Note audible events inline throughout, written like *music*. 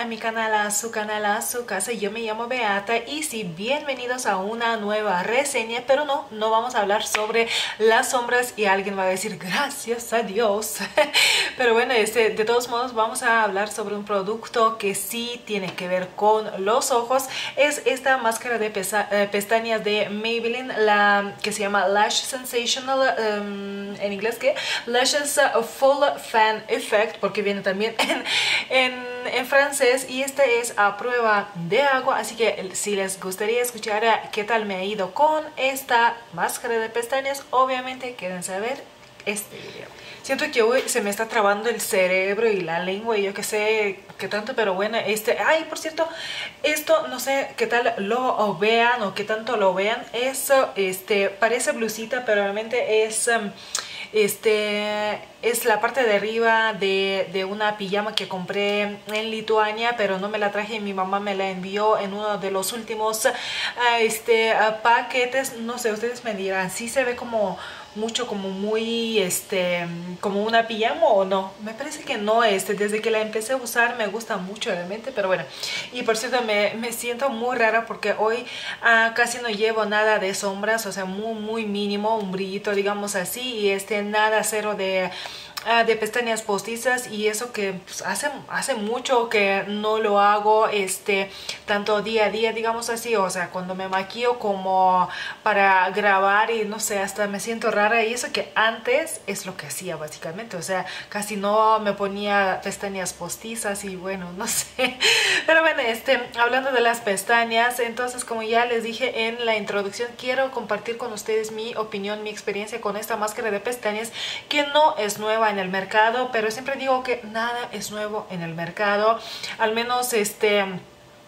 a mi canal, a su canal, a su casa, yo me llamo Beata y sí, bienvenidos a una nueva reseña, pero no, no vamos a hablar sobre las sombras y alguien va a decir gracias a Dios, *laughs* pero bueno, este, de todos modos vamos a hablar sobre un producto que sí tiene que ver con los ojos, es esta máscara de eh, pestañas de Maybelline, la que se llama Lash Sensational, em, en inglés que Lashes Full Fan Effect, porque viene también *laughs* en, francés y este es a prueba de agua así que si les gustaría escuchar qué tal me ha ido con esta máscara de pestañas obviamente quédense a este video. Siento que hoy se me está trabando el cerebro y la lengua y yo que sé qué tanto pero bueno este ay por cierto esto no sé qué tal lo vean o qué tanto lo vean eso este parece blusita pero realmente es um, este es la parte de arriba de, una pijama que compré en Lituania, pero no me la traje mi mamá me la envió en uno de los últimos este, paquetes. No sé, ustedes me dirán, sí se ve como mucho como muy este como una pijama o no. Me parece que no este desde que la empecé a usar me gusta mucho realmente pero bueno. Y por cierto me, me siento muy rara porque hoy ah, casi no llevo nada de sombras o sea muy muy mínimo un brillito digamos así y este nada cero de Ah, de pestañas postizas y eso que pues, hace, hace mucho que no lo hago este tanto día a día digamos así o sea cuando me maquillo como para grabar y no sé hasta me siento rara y eso que antes es lo que hacía básicamente. O sea casi no me ponía pestañas postizas y bueno *laughs* no sé. Pero bueno este hablando de las pestañas entonces como ya les dije en la introducción quiero compartir con ustedes mi opinión mi experiencia con esta máscara de pestañas que no es nueva en el mercado, pero siempre digo que nada es nuevo en el mercado, al menos este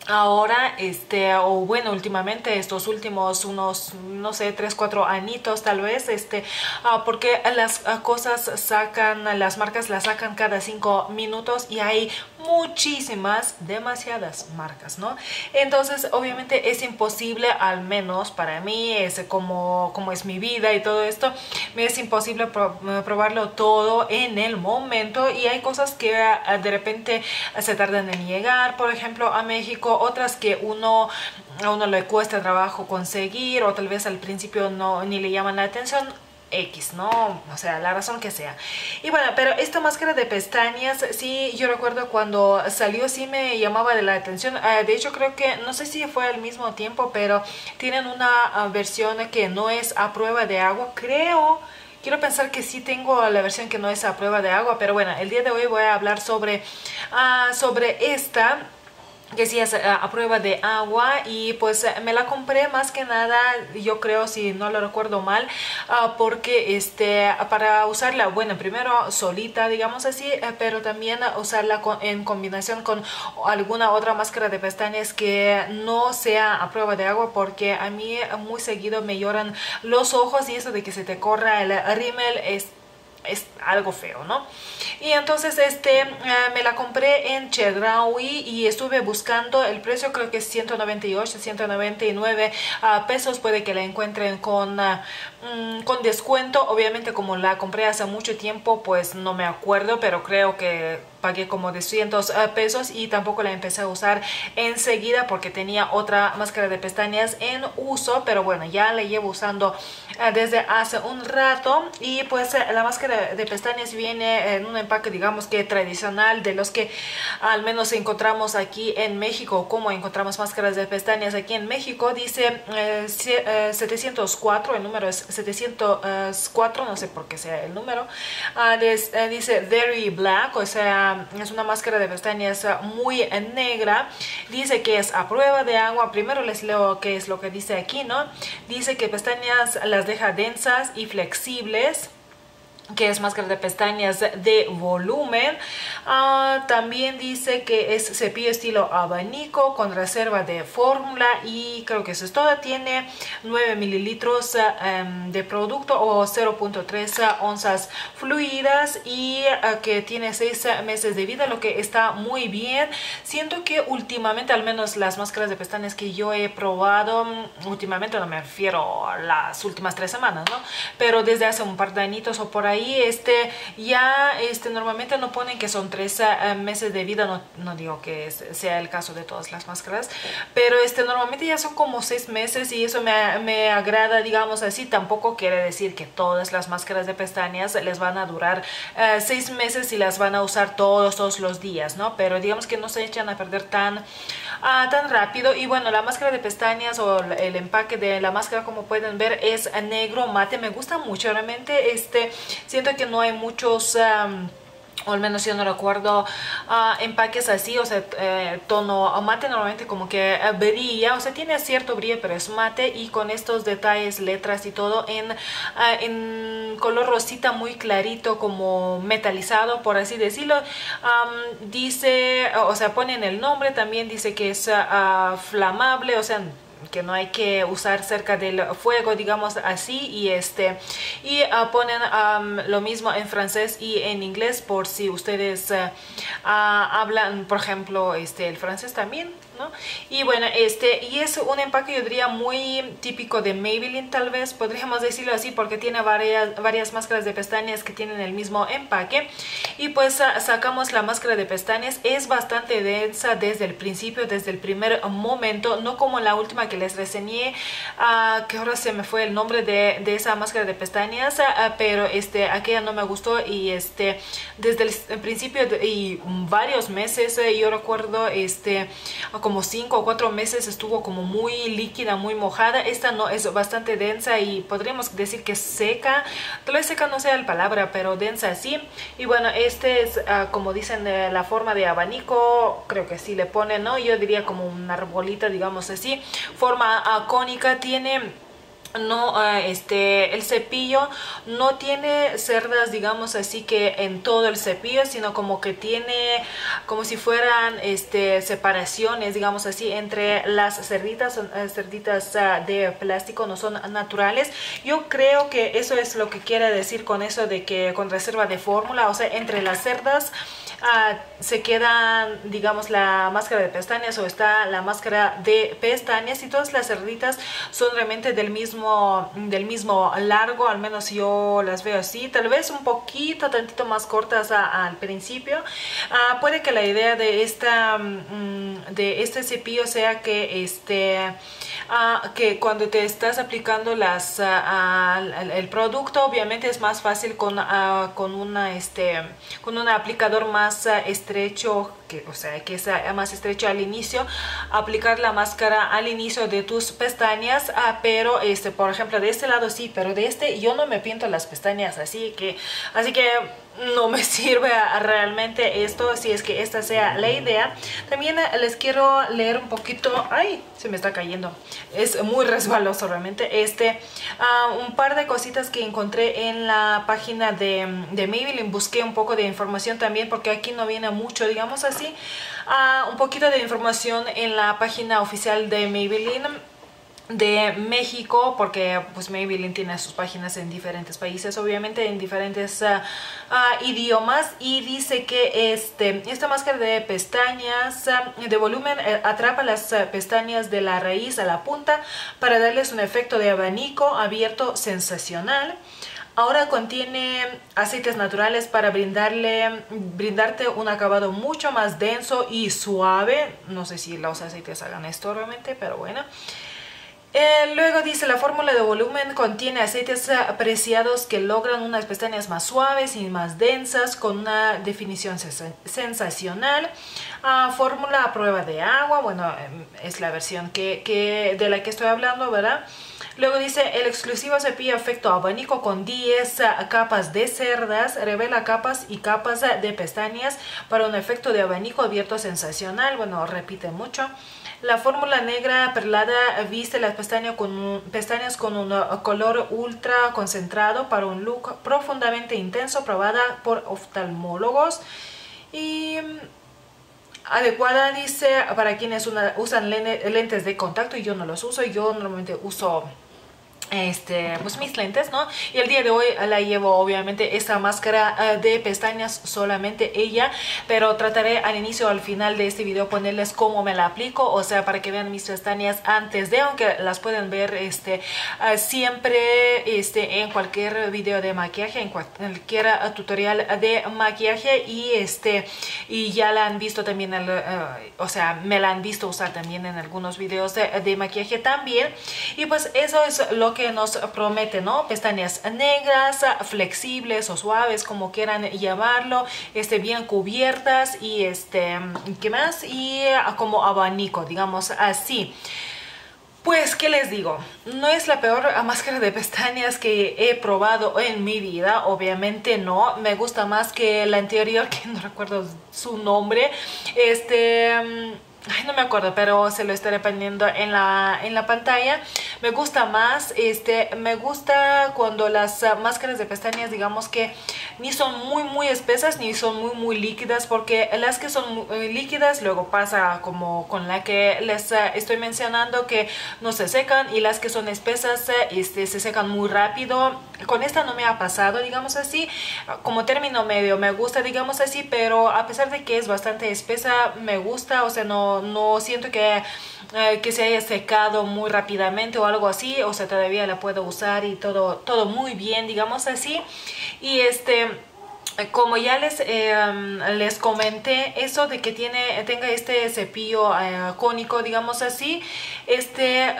ahora este o bueno últimamente estos últimos unos no sé tres cuatro añitos tal vez este ah, porque las ah, cosas sacan las marcas las sacan cada cinco minutos y hay muchísimas demasiadas marcas no entonces obviamente es imposible al menos para mí es como como es mi vida y todo esto me es imposible probarlo todo en el momento y hay cosas que ah, de repente se tardan en llegar por ejemplo a México otras que uno a uno le cuesta trabajo conseguir o tal vez al principio no ni le llaman la atención X, ¿no? O sea, la razón que sea. Y bueno, pero esta máscara de pestañas, sí, yo recuerdo cuando salió, sí me llamaba de la atención. Ah, de hecho, creo que, no sé si fue al mismo tiempo, pero tienen una ah, versión que no es a prueba de agua. Creo, quiero pensar que sí tengo la versión que no es a prueba de agua, pero bueno, el día de hoy voy a hablar sobre, ah, sobre esta que sí es a, prueba de agua y pues me la compré más que nada yo creo si no lo recuerdo mal ah, porque este para usarla bueno primero solita digamos así eh, pero también usarla en combinación con alguna otra máscara de pestañas que no sea a prueba de agua porque a mí muy seguido me lloran los ojos y eso de que se te corra el rímel es es algo feo, ¿no? Y entonces este eh, me la compré en Chedraui y estuve buscando el precio, creo que es 198, 199 uh, pesos, puede que la encuentren con, ah, mm, con descuento, obviamente como la compré hace mucho tiempo, pues no me acuerdo, pero creo que pagué como 200 eh, pesos y tampoco la empecé a usar enseguida porque tenía otra máscara de pestañas en uso, pero bueno, ya la llevo usando eh, desde hace un rato y pues eh, la máscara de pestañas viene en un empaque digamos que tradicional de los que al menos encontramos aquí en México, como encontramos máscaras de pestañas aquí en México, dice 704, el número es 704, no sé por qué sea el número, ah, dice Very Black, o sea es una máscara de pestañas muy negra. Dice que es a prueba de agua. Primero les leo qué es lo que dice aquí, ¿no? Dice que pestañas las deja densas y flexibles que es máscara de pestañas de volumen. Ah, también dice que es cepillo estilo abanico con reserva de fórmula y creo que eso es todo. Tiene 9 mililitros em, de producto o 0.3 onzas fluidas y ah, que tiene 6 meses de vida, lo que está muy bien. Siento que últimamente, al menos las máscaras de pestañas que yo he probado, mm, últimamente no me refiero a las últimas tres semanas, ¿no? Pero desde hace un par de añitos o por ahí ahí este ya este normalmente no ponen que son tres eh, meses de vida, no, no digo que sea el caso de todas las máscaras, pero este normalmente ya son como seis meses y eso me, me agrada, digamos así, tampoco quiere decir que todas las máscaras de pestañas les van a durar eh, seis meses y las van a usar todos, todos los días, ¿no? Pero digamos que no se echan a perder tan, ah, tan rápido. Y bueno, la máscara de pestañas o el empaque de la máscara como pueden ver es negro mate, me gusta mucho, realmente este, siento que no hay muchos o al menos yo no recuerdo uh, empaques así, o sea, eh, tono mate normalmente como que eh, brilla, o sea, tiene cierto brillo, pero es mate y con estos detalles, letras y todo en, ah, en color rosita muy clarito, como metalizado, por así decirlo. dice, o sea, ponen el nombre, también dice que es ah, flamable, o sea, que no hay que usar cerca del fuego, digamos así, y este y uh, ponen um, lo mismo en francés y en inglés por si ustedes uh, uh, hablan, por ejemplo, este el francés también y bueno, este, y es un empaque yo diría muy típico de Maybelline tal vez, podríamos decirlo así porque tiene varias, varias máscaras de pestañas que tienen el mismo empaque. Y pues sacamos la máscara de pestañas, es bastante densa desde el principio, desde el primer momento, no como la última que les reseñé, uh, que ahora se me fue el nombre de, de esa máscara de pestañas, ah, pero este, aquella no me gustó y este, desde el principio y varios meses, eh, yo recuerdo este, como 5 o 4 meses estuvo como muy líquida, muy mojada. Esta no es bastante densa y podríamos decir que seca. Tal vez seca no sea la palabra, pero densa sí. Y bueno, este es ah, como dicen la forma de abanico, creo que sí le ponen, ¿no? Yo diría como una arbolita, digamos así. Forma ah, cónica tiene no ah, este el cepillo no tiene cerdas digamos así que en todo el cepillo sino como que tiene como si fueran este separaciones digamos así entre las cerditas eh, cerditas ah, de plástico no son naturales. Yo creo que eso es lo que quiere decir con eso de que con reserva de fórmula o sea entre las cerdas Ah, se quedan, digamos, la máscara de pestañas o está la máscara de pestañas y todas las cerditas son realmente del mismo, del mismo largo, al menos yo las veo así, tal vez un poquito, tantito más cortas al principio. Ah, puede que la idea de, esta, mm, de este cepillo sea que este que cuando te estás aplicando las, el producto obviamente es más fácil con, con, una, este, con un aplicador más estrecho, o sea que sea más estrecho al inicio, aplicar la máscara al inicio de tus pestañas, pero este, por ejemplo de este lado sí, pero de este yo no me pinto las pestañas así que, así que no me *laughs* sirve realmente esto si es que esta sea la idea. También les quiero leer un poquito ay se me está cayendo es muy *laughs* resbaloso realmente este ah, un par de cositas que encontré en la página de, de Maybelline. Busqué un poco de información también porque aquí no viene mucho digamos así. Ah, un poquito de información en la página oficial de Maybelline de México porque pues Maybelline tiene sus páginas en diferentes países obviamente en diferentes ah, ah, idiomas y dice que este esta máscara de pestañas ah, de volumen eh, atrapa las pestañas de la raíz a la punta para darles un efecto de abanico abierto sensacional Ahora contiene aceites naturales para brindarle, brindarte un acabado mucho más denso y suave. No sé si los aceites hagan esto realmente, pero bueno. Eh, luego dice la fórmula de volumen contiene aceites apreciados que logran unas pestañas más suaves y más densas con una definición sensacional. Ah, fórmula a prueba de agua, bueno, em, es la versión que, de la que estoy hablando, ¿verdad? Luego dice, el exclusivo cepillo efecto abanico con 10 ah, capas de cerdas, revela capas y capas de pestañas para un efecto de abanico abierto sensacional. Bueno, repite mucho. La fórmula negra perlada viste las pestañas con, pestañas con un color ultra concentrado para un look profundamente intenso probada por oftalmólogos. Y mm, adecuada dice para quienes usan lentes de contacto y yo no los uso yo normalmente uso este, pues mis lentes, ¿no? Y el día de hoy la llevo obviamente esta máscara eh, de pestañas, solamente ella, pero trataré al inicio o al final de este video ponerles cómo me la aplico, o sea, para que vean mis pestañas antes de, aunque las pueden ver este, eh, siempre este, en cualquier video de maquillaje, en cualquier tutorial de maquillaje y este, y ya la han visto también, el, o sea, me la han visto usar también en algunos videos de, de maquillaje también, y pues eso es lo que nos promete, ¿no? Pestañas negras, flexibles o suaves, como quieran llamarlo, este, bien cubiertas y este, ¿qué más? Y ah, como abanico, digamos así. Pues, ¿qué les digo? No es la peor máscara de pestañas que he probado en mi vida, obviamente no. Me gusta más que la anterior, *laughs* que no recuerdo su nombre. Este Ay, no me acuerdo, pero se lo estaré poniendo en la, en la pantalla. Me gusta más, este, me gusta cuando las máscaras de pestañas, digamos que ni son muy, muy espesas, ni son muy, muy líquidas, porque las que son eh, líquidas, luego pasa como con la que les ah, estoy mencionando, que no se secan, y las que son espesas, ah, este, se secan muy rápido. Con esta no me ha pasado, digamos así, como término medio, me gusta, digamos así, pero a pesar de que es bastante espesa, me gusta, o sea, no no, siento que, eh, que se haya secado muy rápidamente o algo así, o sea, todavía la puedo usar y todo, todo muy bien, digamos así. Y este como ya les, em, les comenté, eso de que tiene, tenga este cepillo eh, cónico, digamos así, este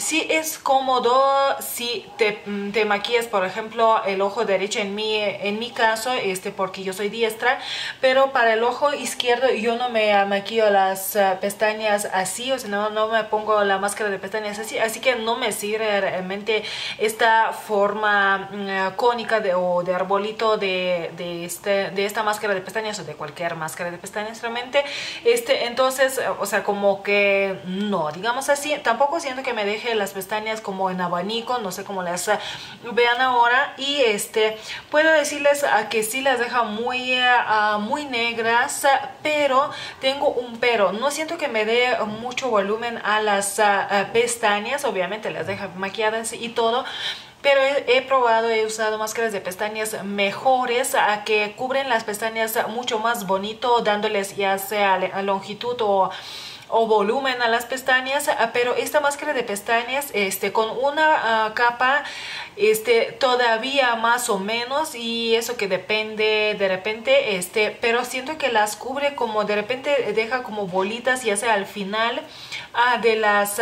sí es cómodo si te, mm, te, maquillas, por ejemplo, el ojo derecho en mi, en mi caso, este porque yo soy diestra, pero para el ojo izquierdo yo no me maquillo las eh, pestañas así, o sea, no, no me pongo la máscara de pestañas así, así que no me sirve realmente esta forma mm, cónica de, o de arbolito de, de, este, de esta máscara de pestañas o de cualquier máscara de pestañas realmente, este, entonces, o sea, como que no, digamos así, tampoco siento que me deje las pestañas como en abanico, no sé cómo las vean ahora. Y este, puedo decirles que sí las deja muy, ah, muy negras, pero tengo un pero. No siento que me dé mucho volumen a las ah, pestañas, obviamente las deja maquilladas y todo pero he, probado, he usado máscaras de pestañas mejores a que cubren las pestañas mucho más bonito, dándoles ya sea longitud o o volumen a las pestañas, ah, pero esta máscara de pestañas este, con una ah, capa este, todavía más o menos y eso que depende de repente, este, pero siento que las cubre como de repente deja como bolitas ya sea al final ah, de las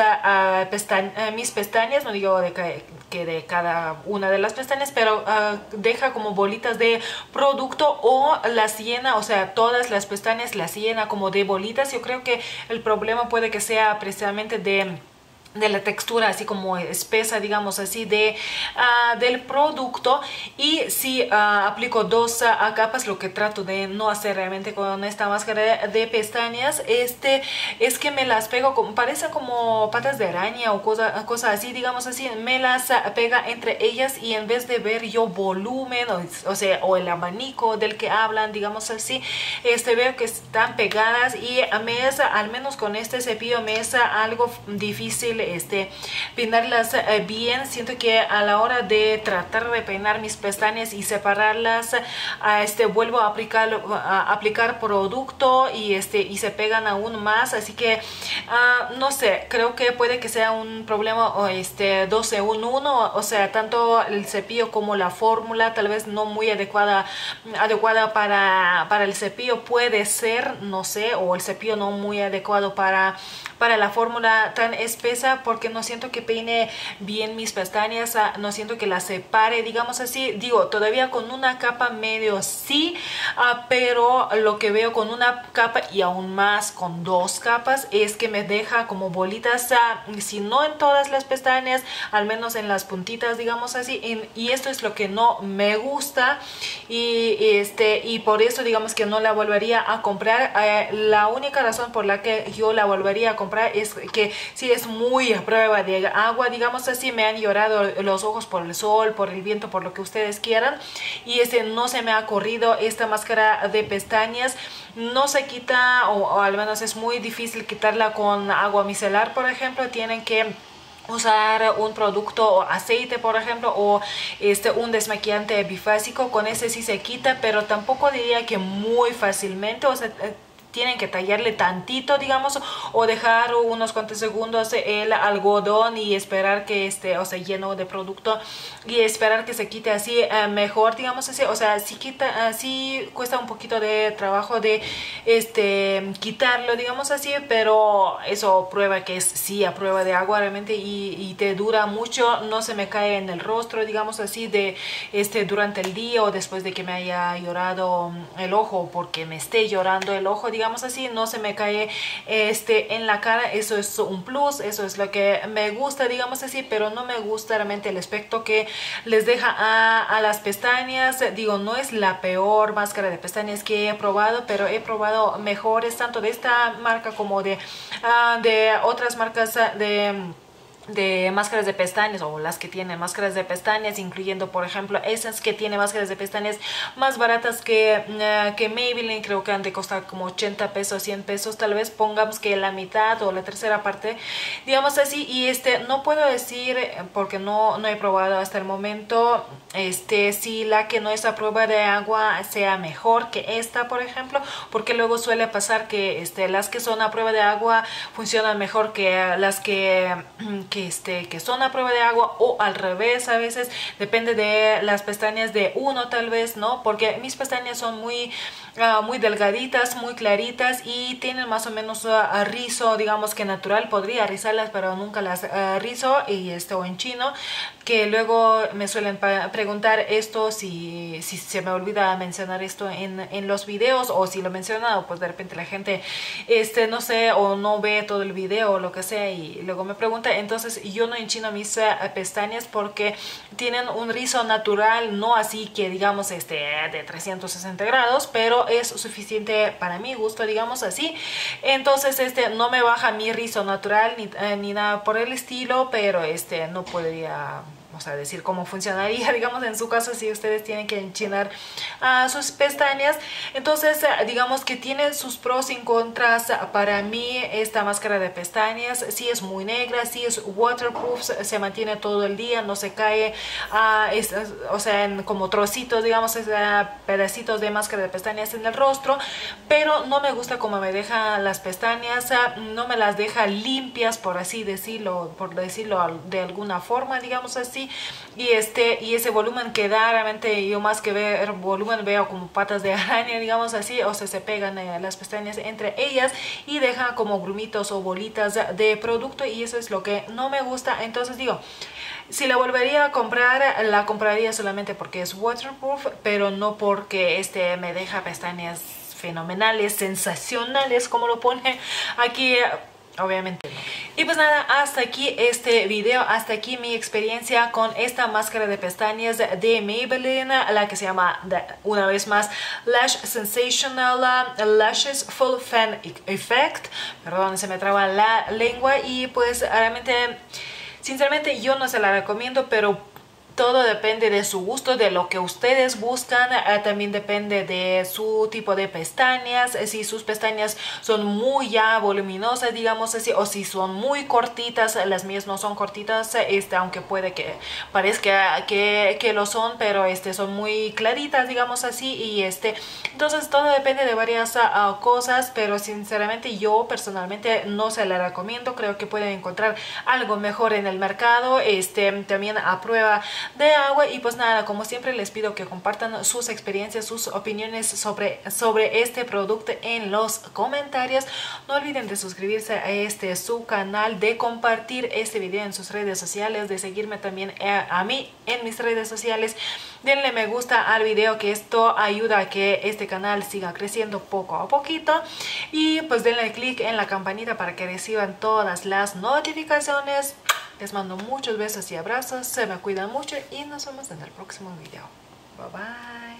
mis pestañas, no digo de que de cada una de las pestañas, pero deja como bolitas de producto o las llena, o sea, todas las pestañas las llena como de bolitas. Yo creo que el problema problema puede que sea precisamente de de la textura así como espesa digamos así de ah, del producto. Y si ah, aplico dos capas lo que trato de no hacer realmente con esta máscara de, pestañas este es que me las pego como parece como patas de araña o cosas cosa así digamos así me las pega entre ellas y en vez de ver yo volumen o, o el abanico del que hablan digamos así este veo que están pegadas y me es al menos con este cepillo me es algo difícil este, peinarlas eh, bien. Siento que a la hora de tratar de peinar mis pestañas y separarlas, este, vuelvo a aplicar, aplicar producto y, este, y se pegan aún más. Así que, ah, no sé, creo que puede que sea un problema o este, 12 en 1, o sea, tanto el cepillo como la fórmula, tal vez no muy adecuada, adecuada para, para el cepillo, puede ser, no sé, o el cepillo no muy adecuado para, para la fórmula tan espesa porque no siento que peine bien mis pestañas, ah, no siento que las separe, digamos así, digo, todavía con una capa medio sí, ah, pero lo que veo con una capa y aún más con dos capas es que me deja como bolitas, ah, si no en todas las pestañas, al menos en las puntitas, digamos así, y esto es lo que no me gusta y, este, y por eso digamos que no la volvería a comprar, la única razón por la que yo la volvería a comprar es que si es muy a prueba de agua, digamos así, me han llorado los ojos por el sol, por el viento, por lo que ustedes quieran. Y este no se me ha corrido esta máscara de pestañas. No se quita, o, al menos es muy difícil quitarla con agua micelar, por ejemplo. Tienen que usar un producto o aceite por ejemplo o este un desmaquillante bifásico con ese sí se quita pero tampoco diría que muy fácilmente o sea tienen que tallarle tantito, digamos, o dejar unos cuantos segundos el algodón y esperar que esté, o sea, lleno de producto y esperar que se quite así eh, mejor, digamos así, o sea, si quita, así cuesta un poquito de trabajo de este quitarlo, digamos así, pero eso prueba que es sí a prueba de agua realmente y, y te dura mucho, no se me cae en el rostro, digamos así, de este durante el día o después de que me haya llorado el ojo, porque me esté llorando el ojo, digamos así, no se me cae este en la cara, eso es un plus, eso es lo que me gusta, digamos así, pero no me gusta realmente el aspecto que les deja a, las pestañas, digo, no es la peor máscara de pestañas que he probado, pero he probado mejores tanto de esta marca como de, ah, de otras marcas de de máscaras de pestañas o las que tienen máscaras de pestañas incluyendo por ejemplo esas que tienen máscaras de pestañas más baratas que, uh, que Maybelline creo que han de costar como 80 pesos 100 pesos tal vez pongamos que la mitad o la tercera parte digamos así y este no puedo decir porque no, no he probado hasta el momento este si la que no es a prueba de agua sea mejor que esta por ejemplo porque luego suele pasar que este, las que son a prueba de agua funcionan mejor que las que que, este, que son a prueba de agua o al revés a veces, depende de las pestañas de uno tal vez, ¿no? Porque mis pestañas son muy, uh, muy delgaditas, muy claritas y tienen más o menos uh, rizo, digamos que natural, podría rizarlas pero nunca las uh, rizo y esto en chino, que luego me suelen preguntar esto si, se me olvida mencionar esto en, en los videos o si lo mencionado pues de repente la gente, este, no sé, o no ve todo el video o lo que sea y luego me pregunta, entonces yo no enchino mis eh, pestañas porque tienen un rizo natural, no así que digamos este de 360 grados, pero es suficiente para mi gusto, digamos así. Entonces este no me baja mi rizo natural ni, eh, ni nada por el estilo, pero este no podría o sea, decir cómo funcionaría, *laughs* digamos, en su caso, si ustedes tienen que enchinar uh, sus pestañas. Entonces, uh, digamos que tiene sus pros y contras. Para mí, esta máscara de pestañas sí es muy negra, sí es waterproof, se mantiene todo el día, no se cae, uh, es, o sea, en como trocitos, digamos, pedacitos de máscara de pestañas en el rostro, pero no me gusta cómo me deja las pestañas, no me las deja limpias, por así decirlo, por decirlo de alguna forma, digamos así y este y ese volumen que da realmente yo más que ver volumen veo como patas de *laughs* araña digamos así o sea se pegan eh, las pestañas entre ellas y deja como grumitos o bolitas de producto y eso es lo que no me gusta. Entonces digo si la volvería a comprar, la compraría solamente porque es waterproof, pero no porque este me deja pestañas fenomenales, sensacionales, como lo pone aquí obviamente Y pues nada, hasta aquí este video, hasta aquí mi experiencia con esta máscara de pestañas de Maybelline, la que se llama, una vez más, Lash Sensational Lashes Full Fan Effect. Perdón, se me traba la lengua y pues realmente... Sinceramente yo no se la recomiendo, pero todo depende de su gusto, de lo que ustedes buscan, eh, también depende de su tipo de pestañas, eh, si sus pestañas son muy ya voluminosas, digamos así, o si son muy cortitas, las mías no son cortitas, este, aunque puede que parezca que, que lo son, pero este, son muy claritas, digamos así, y este, entonces todo depende de varias uh, cosas, pero sinceramente yo personalmente no se la recomiendo, creo que pueden encontrar algo mejor en el mercado, este, también a prueba de agua y pues nada, como siempre les pido que compartan sus experiencias, sus opiniones sobre, sobre este producto en los comentarios. No olviden de suscribirse a este su canal, de compartir este video en sus redes sociales, de seguirme también a, mí en mis redes sociales. Denle me gusta al video que esto ayuda a que este canal siga creciendo poco a poquito. Y pues denle click en la campanita para que reciban todas las notificaciones. Les mando muchos besos y abrazos, se me cuidan mucho y nos vemos en el próximo video. Bye bye.